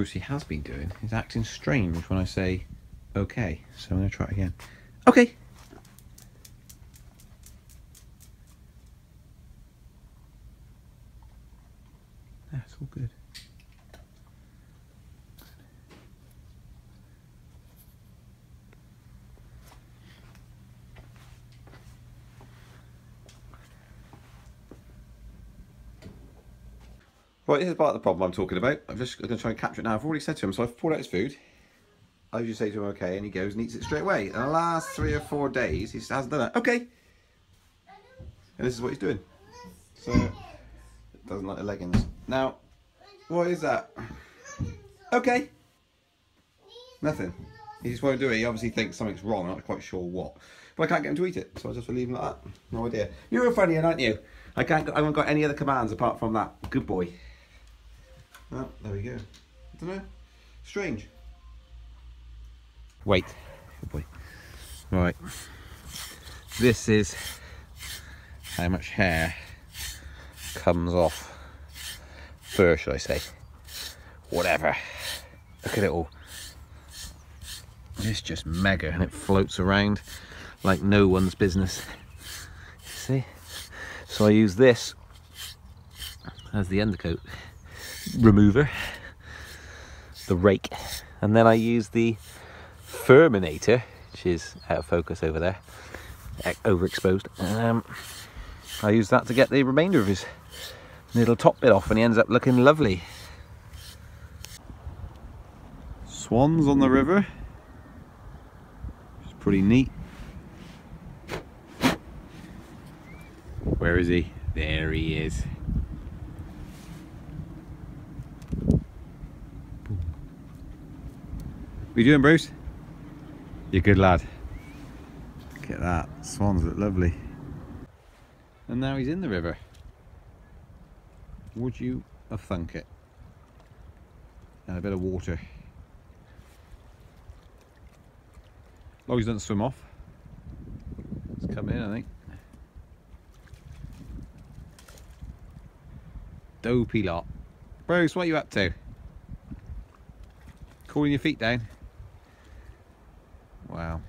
Brucey has been doing is acting strange when I say okay. So I'm going to try it again. Okay. That's all good. Right, is part of the problem I'm talking about. I'm just going to try and capture it now. I've already said to him, so I've poured out his food. I usually say to him, okay, and he goes and eats it straight away. And the last three or four days, he hasn't done that. Okay. And this is what he's doing. So, doesn't like the leggings. Now, what is that? Okay. Nothing. He just won't do it. He obviously thinks something's wrong. I'm not quite sure what. But I can't get him to eat it, so I just leave him like that. No idea. You're a funny one, aren't you? I can't. I haven't got any other commands apart from that. Good boy. Oh, there we go. I don't know. Strange. Wait. Good boy. Right. This is how much hair comes off fur, should I say. Whatever. Look at it all. It's just mega and it floats around like no one's business. See? So I use this as the undercoat remover, the rake, and then I use the Furminator, which is out of focus over there, overexposed. Um, I use that to get the remainder of his little top bit off and he ends up looking lovely. Swans on the river. It's pretty neat. Where is he? There he is. What are you doing, Bruce? You're a good lad. Look at that. Swans look lovely. And now he's in the river. Would you have thunk it? And a bit of water. As long as he doesn't swim off. It's come in, I think. Dopey lot. Bruce, what are you up to? Cooling your feet down? Wow.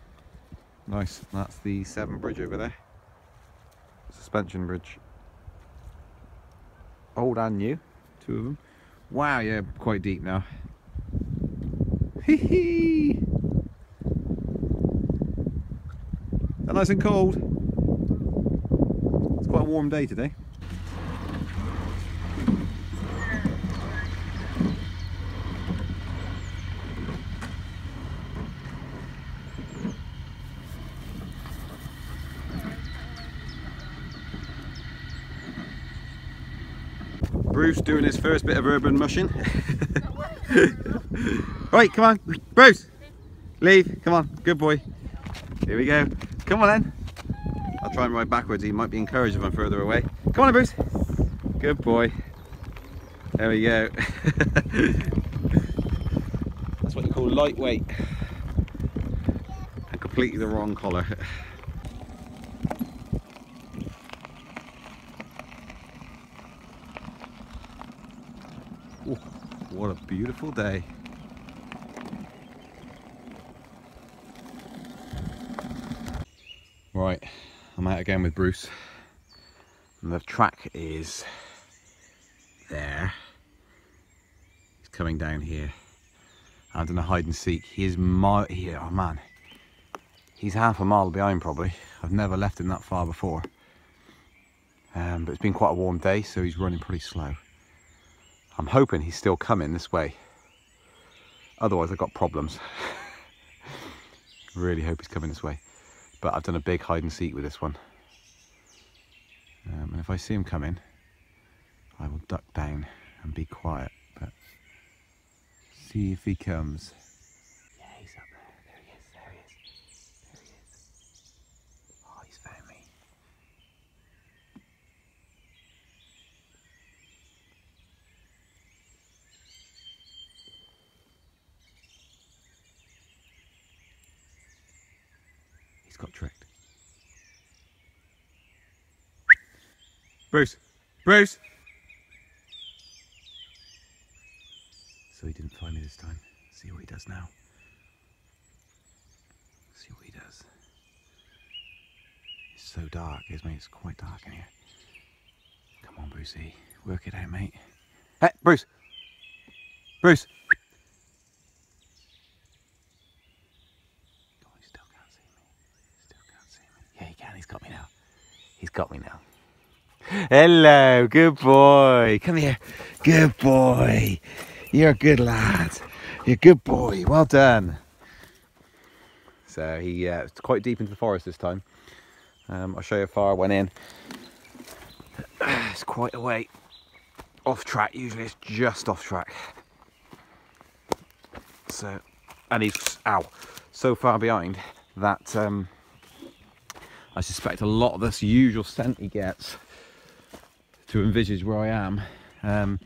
Nice. That's the Severn Bridge over there. Suspension bridge. Old and new. Two of them. Wow, yeah, quite deep now. Hee hee! That nice and cold. It's quite a warm day today. Bruce doing his first bit of urban mushing. right, come on, Bruce. Leave, come on, good boy. Here we go. Come on then. I'll try and ride backwards. He might be encouraged if I'm further away. Come on, Bruce. Good boy. There we go. That's what you call lightweight. And completely the wrong collar. Oh, what a beautiful day. Right, I'm out again with Bruce. And the track is there. He's coming down here. I'm doing a hide and seek. He is my he, oh man. He's half a mile behind probably. I've never left him that far before. Um, but it's been quite a warm day, so he's running pretty slow. I'm hoping he's still coming this way. Otherwise I've got problems. really hope he's coming this way. But I've done a big hide and seek with this one. Um, and if I see him coming, I will duck down and be quiet. But see if he comes. Yeah, he's up there. There he is. There he is. There he is. Oh, he's found me. He's got tricked. Bruce. Bruce. So he didn't find me this time. See what he does now. See what he does. It's so dark, isn't it? It's quite dark in here. Come on, Brucey. Work it out, mate. Hey, Bruce! Bruce! Yeah, he can. He's got me now. He's got me now. Hello, good boy. Come here. Good boy. You're a good lad. You're a good boy. Well done. So he uh, quite deep into the forest this time. Um, I'll show you how far I went in. It's quite a way off track. Usually it's just off track. So, and he's, ow, so far behind that um, I suspect a lot of this usual scent he gets to envisage where I am um,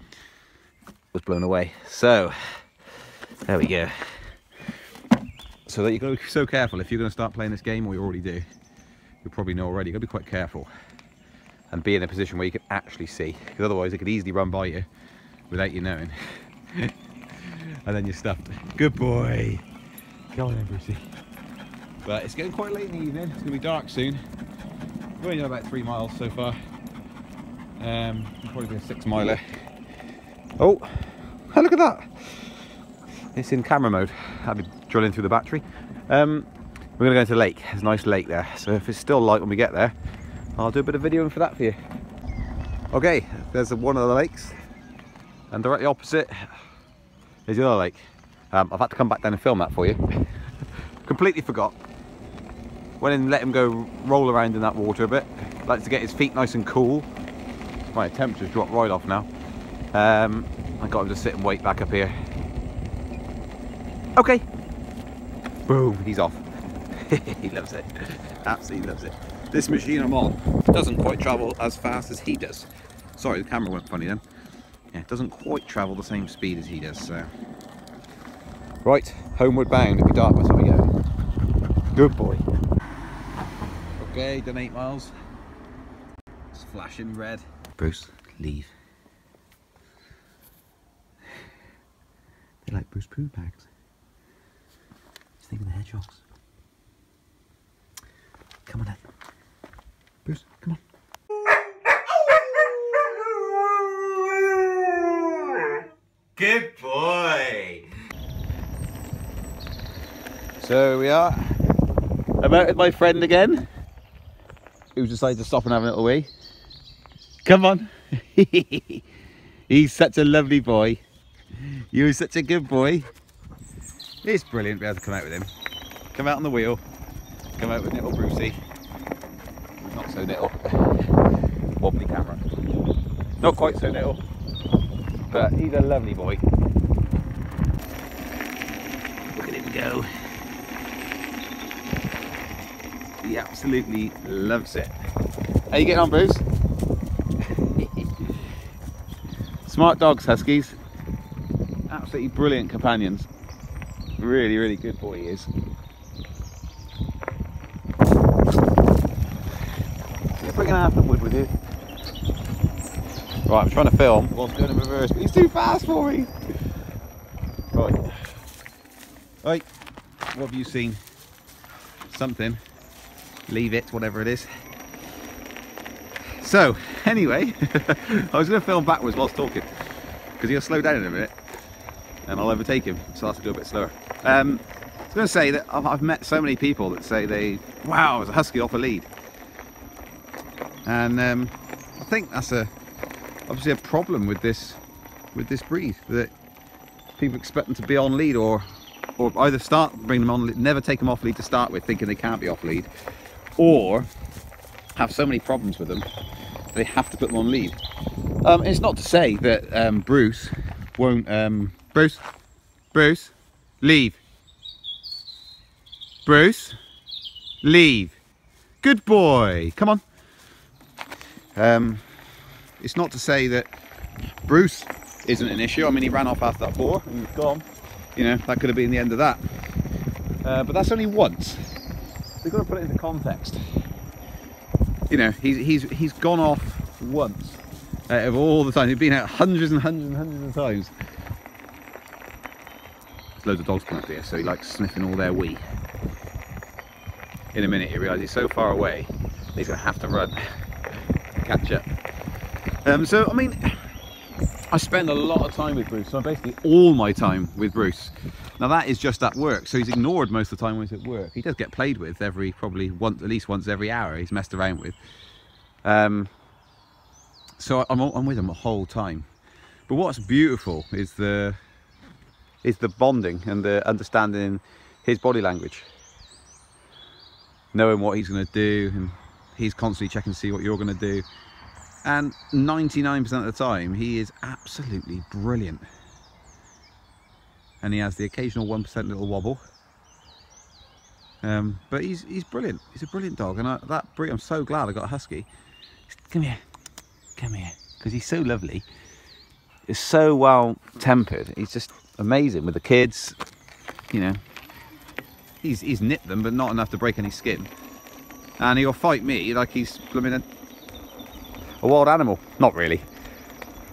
was blown away. So, there we go. So that you've got to be so careful if you're going to start playing this game, or you already do. You probably know already. You've got to be quite careful and be in a position where you can actually see, because otherwise it could easily run by you without you knowing. and then you're stuffed. Good boy. Go on Brucey. But it's getting quite late in the evening. It's going to be dark soon. We're only done about three miles so far. Um, probably be a six miler. Oh, look at that. It's in camera mode. I'll be drilling through the battery. Um, we're going to go into the lake. There's a nice lake there. So if it's still light when we get there, I'll do a bit of videoing for that for you. Okay, there's one of the lakes. And directly opposite is the other lake. Um, I've had to come back down and film that for you. Completely forgot. Went in and let him go roll around in that water a bit. Like to get his feet nice and cool. My temperature's dropped right off now. Um, I got him to sit and wait back up here. Okay. Boom, he's off. he loves it. Absolutely loves it. This machine I'm on doesn't quite travel as fast as he does. Sorry, the camera went funny then. Yeah, it doesn't quite travel the same speed as he does, so. Right, homeward bound. It'll be dark by the time we go. Good boy. Okay, done eight miles. It's flashing red. Bruce, leave. They're like Bruce poo bags. Just think of the hedgehogs. Come on then. Bruce, come on. Good boy. So we are. I'm out with my friend again, who decided to stop and have a little wee. Come on. He's such a lovely boy. You're such a good boy. It's brilliant to be able to come out with him. Come out on the wheel. Come out with little Brucey. Not so little. Wobbly camera. Not quite so little. But he's a lovely boy. Look at him go. He absolutely loves it. How you getting on, Bruce? Smart dogs, Huskies. Absolutely brilliant companions. Really, really good boy he is. Yeah, bring an half the wood with you. Right, I'm trying to film whilst going in reverse, but he's too fast for me. Right. Right, what have you seen? Something. Leave it, whatever it is. So, anyway, I was going to film backwards whilst talking because he'll slow down in a minute and I'll overtake him, so I'll have to go a bit slower. Um, I was going to say that I've, I've met so many people that say they, wow, it was a husky off a lead. And um, I think that's a obviously a problem with this with this breed that people expect them to be on lead or or either start bring them on never take them off lead to start with thinking they can't be off lead or have so many problems with them they have to put them on lead um, it's not to say that um, Bruce won't um, Bruce Bruce leave Bruce leave good boy come on um, it's not to say that Bruce isn't an issue. I mean, he ran off after that boar and he's gone. You know, that could have been the end of that. Uh, but that's only once. We've got to put it into context. You know, he's, he's, he's gone off once out of all the time. He's been out hundreds and hundreds and hundreds of times. There's loads of dogs come up here, so he likes sniffing all their wee. In a minute, he realises he's so far away, he's going to have to run, catch up. Um, so, I mean, I spend a lot of time with Bruce, so basically all my time with Bruce. Now that is just at work, so he's ignored most of the time when he's at work. He does get played with every, probably once, at least once every hour he's messed around with. Um, so I'm, I'm with him the whole time. But what's beautiful is the is the bonding and the understanding his body language. Knowing what he's going to do and he's constantly checking to see what you're going to do. And 99% of the time, he is absolutely brilliant. And he has the occasional 1% little wobble. Um, but he's he's brilliant. He's a brilliant dog. And I, that I'm so glad I got a husky. Come here. Come here. Because he's so lovely. He's so well tempered. He's just amazing with the kids. You know, he's he's nipped them, but not enough to break any skin. And he'll fight me like he's blooming a, a wild animal. Not really,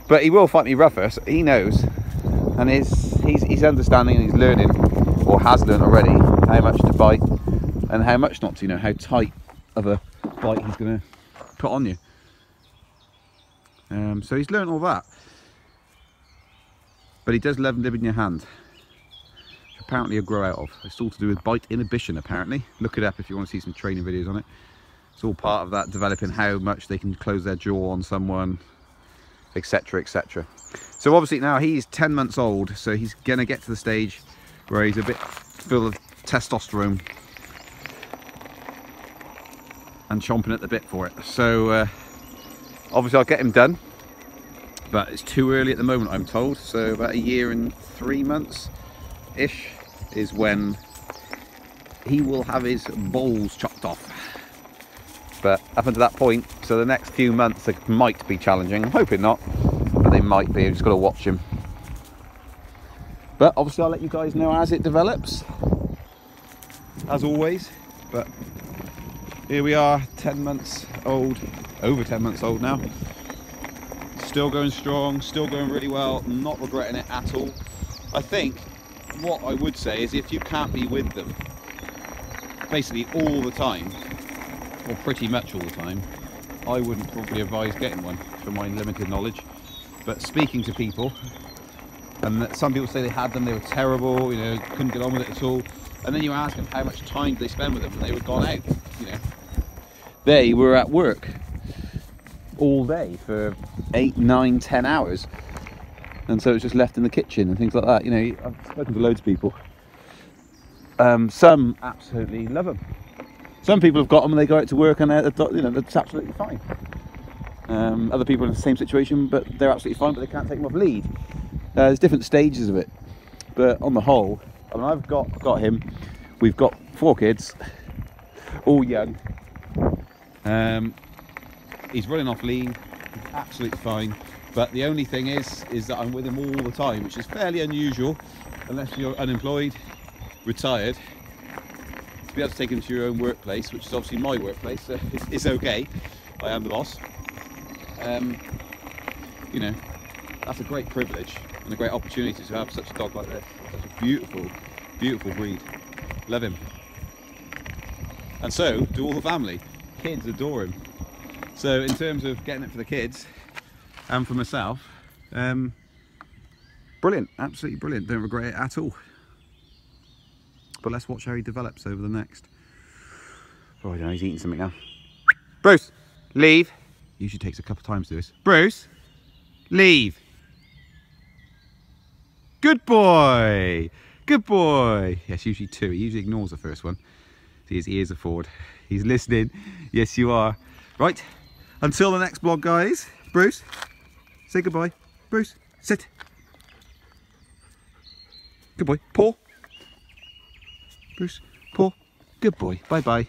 but he will fight me rougher. So he knows, and he's he's he's understanding and he's learning, or has learned already, how much to bite and how much not to. You know how tight of a bite he's going to put on you. Um, so he's learned all that. But he does love living in your hand. Apparently a grow out of. It's all to do with bite inhibition apparently. Look it up if you want to see some training videos on it. It's all part of that, developing how much they can close their jaw on someone, etc, etc. So obviously now he's 10 months old, so he's gonna get to the stage where he's a bit full of testosterone and chomping at the bit for it. So uh, obviously I'll get him done but it's too early at the moment I'm told so about a year and three months ish is when he will have his balls chopped off but up until that point so the next few months might be challenging. I'm hoping not but they might be. I've just got to watch him but obviously I'll let you guys know as it develops. As always but here we are 10 months old over 10 months old now. Still going strong still going really well not regretting it at all. I think what i would say is if you can't be with them basically all the time or pretty much all the time i wouldn't probably advise getting one from my limited knowledge but speaking to people and some people say they had them they were terrible you know couldn't get on with it at all and then you ask them how much time they spend with them and they were gone out you know they were at work all day for eight, nine, ten hours. And so it's just left in the kitchen and things like that. You know, I've spoken to loads of people. Um, some absolutely love them. Some people have got them and they go out to work and they're, you know, that's absolutely fine. Um, other people in the same situation, but they're absolutely fine, but they can't take them off lead. Uh, there's different stages of it, but on the whole, I mean, I've got got him. We've got four kids, all young. Um, he's running off lean, absolutely fine. But the only thing is, is that I'm with him all the time, which is fairly unusual, unless you're unemployed, retired. To be able to take him to your own workplace, which is obviously my workplace, so it's, it's okay. I am the boss. Um, you know, that's a great privilege and a great opportunity to have such a dog like this. Such a beautiful, beautiful breed. Love him. And so do all the family. Kids adore him. So in terms of getting it for the kids and for myself, um, brilliant, absolutely brilliant. Don't regret it at all. But let's watch how he develops over the next. Oh, I don't know, he's eating something now. Bruce, leave. Usually takes a couple of times to do this. Bruce, leave. Good boy. Good boy. Yes, usually two. He usually ignores the first one. See, his ears are forward. He's listening. Yes, you are. Right, until the next vlog, guys. Bruce, say goodbye. Bruce, sit. Good boy. Paul. Bruce, Paul. Good boy. Bye-bye.